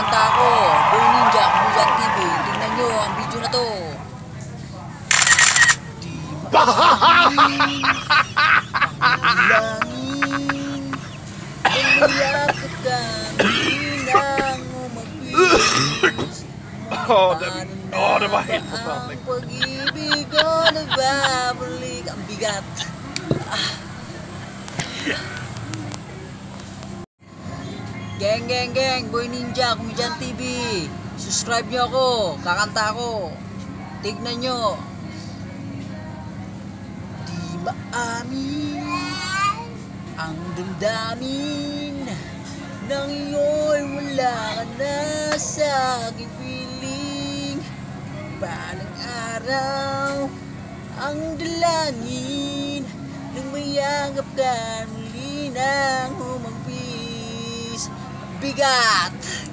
kakanta ako. Boy Ninja, Kumujan TV. Tingnan nyo ang video na to. Di umagpis. Oh, that, oh, that my head for something. Ang pag-ibig ko nagbabalik. Ang bigat. Geng, geng, geng. Boy Ninja, Comedian TV. Subscribe nyo ako. Kakanta ako. Tignan nyo. Di maamin ang damdamin nang iyo'y wala ka na sa aking piling. Balang araw ang dalangin nang mayagap ka Bigat!